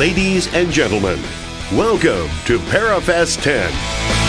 Ladies and gentlemen, welcome to Parafest 10.